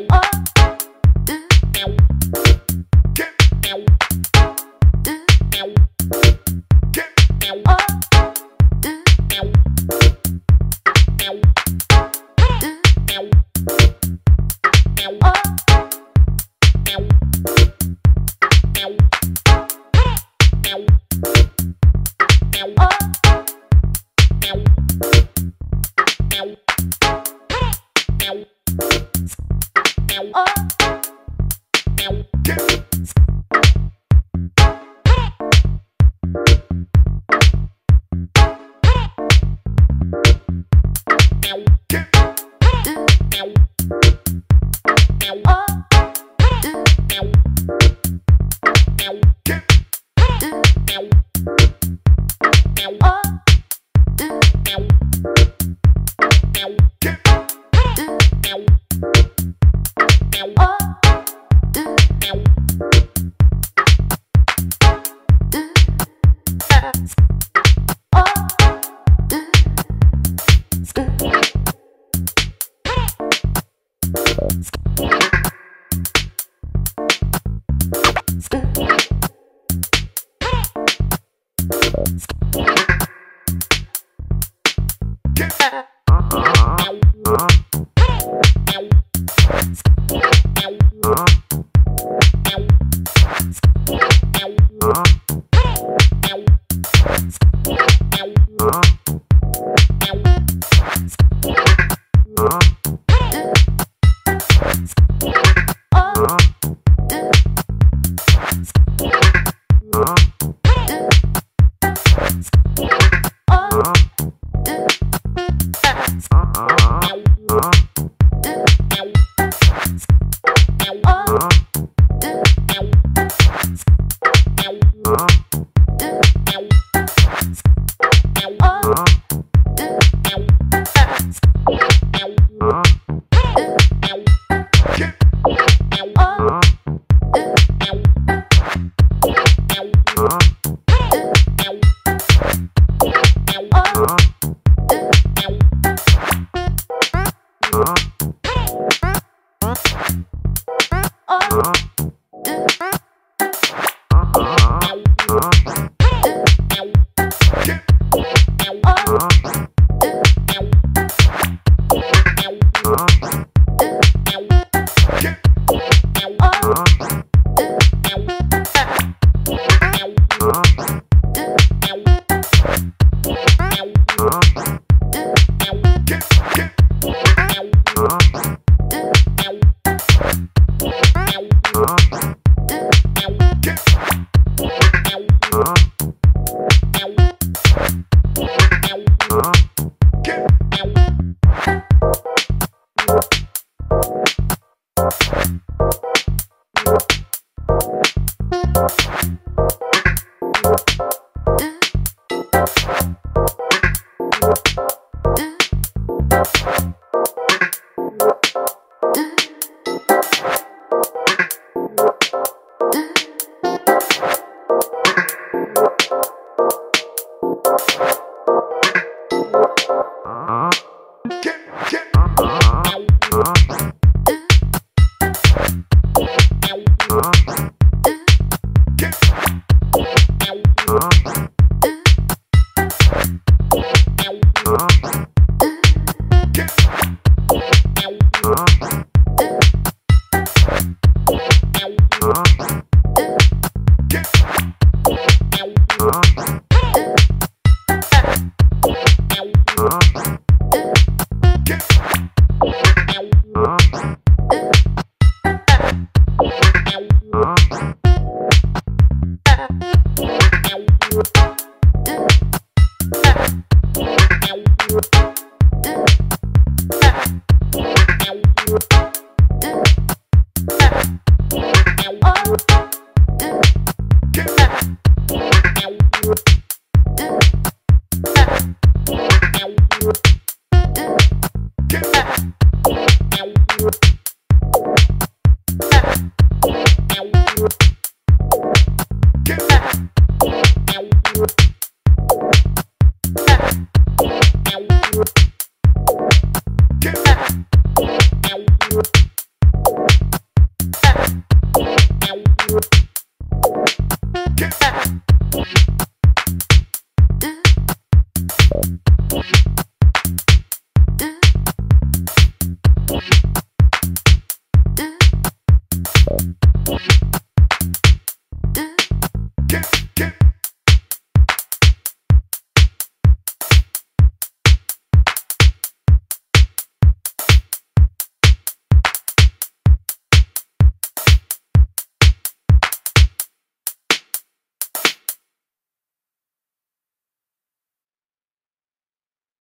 Oh. oh. Yeah. on. Thank